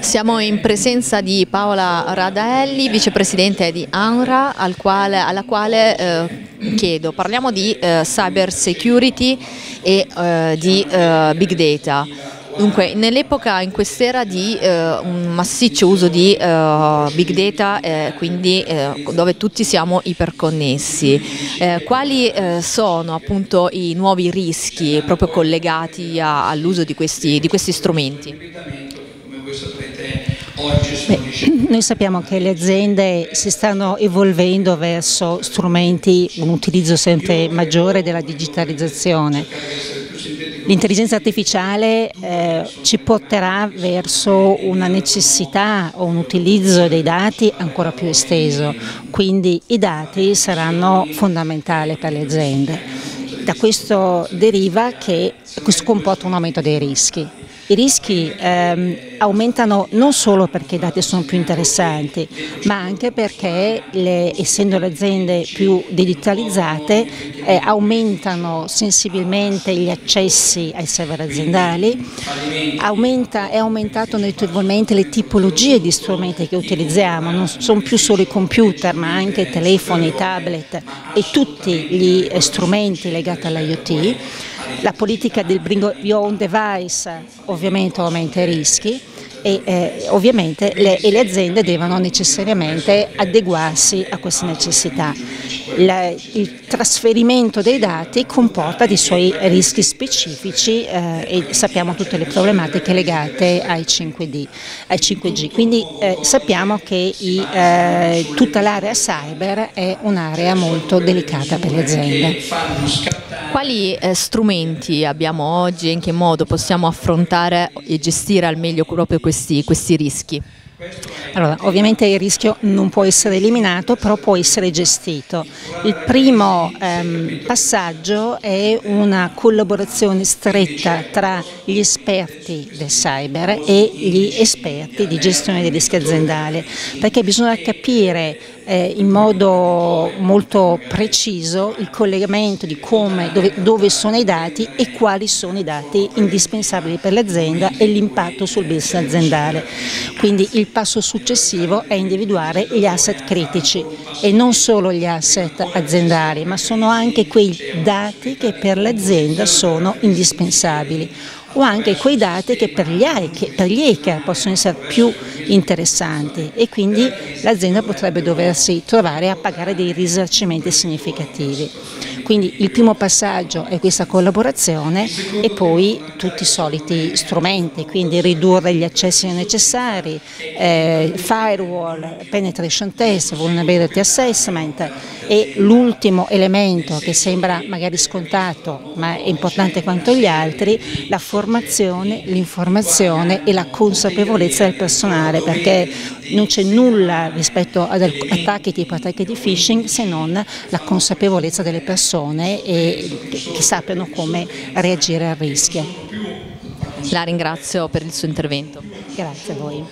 Siamo in presenza di Paola Radaelli, vicepresidente di ANRA, al quale, alla quale eh, chiedo, parliamo di eh, cyber security e eh, di eh, big data. Dunque, nell'epoca, in quest'era di eh, un massiccio uso di eh, big data, quindi dove tutti siamo iperconnessi, quali sono appunto i nuovi rischi proprio collegati all'uso di di questi strumenti? Beh, noi sappiamo che le aziende si stanno evolvendo verso strumenti, un utilizzo sempre maggiore della digitalizzazione. L'intelligenza artificiale eh, ci porterà verso una necessità o un utilizzo dei dati ancora più esteso, quindi i dati saranno fondamentali per le aziende. Da questo deriva che questo comporta un aumento dei rischi. I rischi ehm, aumentano non solo perché i dati sono più interessanti, ma anche perché le, essendo le aziende più digitalizzate eh, aumentano sensibilmente gli accessi ai server aziendali, aumenta, è aumentato notevolmente le tipologie di strumenti che utilizziamo, non sono più solo i computer ma anche telefoni, tablet e tutti gli eh, strumenti legati all'IoT la politica del bring your own device ovviamente aumenta i rischi e eh, ovviamente le, e le, aziende devono necessariamente adeguarsi a queste necessità. La, il trasferimento dei dati comporta dei suoi rischi specifici eh, e sappiamo tutte le problematiche legate ai 5D, ai 5G. Quindi eh, sappiamo che i, eh, tutta l'area cyber è un'area molto delicata per le aziende. Quali eh, strumenti abbiamo oggi e in che modo possiamo affrontare e gestire al meglio proprio questi, questi rischi? Allora, ovviamente il rischio non può essere eliminato, però può essere gestito. Il primo ehm, passaggio è una collaborazione stretta tra gli esperti del cyber e gli esperti di gestione dei rischi aziendali, perché bisogna capire eh, in modo molto preciso il collegamento di come, dove, dove, sono i dati e quali sono i dati indispensabili per l'azienda e l'impatto sul business aziendale. Quindi il passo successivo è individuare gli asset critici. E non solo gli asset aziendali, ma sono anche quei dati che per l'azienda sono indispensabili. O anche quei dati che per gli, hacker possono essere più interessanti. E quindi l'azienda potrebbe doversi trovare a pagare dei risarcimenti significativi. Quindi il primo passaggio è questa collaborazione e poi tutti i soliti strumenti, quindi ridurre gli accessi necessari, eh, firewall, penetration test, vulnerability assessment e l'ultimo elemento che sembra magari scontato ma è importante quanto gli altri, la formazione, l'informazione e la consapevolezza del personale perché non c'è nulla rispetto ad attacchi tipo attacchi di phishing se non la consapevolezza delle persone e che sappiano come reagire al rischio. La ringrazio per il suo intervento. Grazie a voi.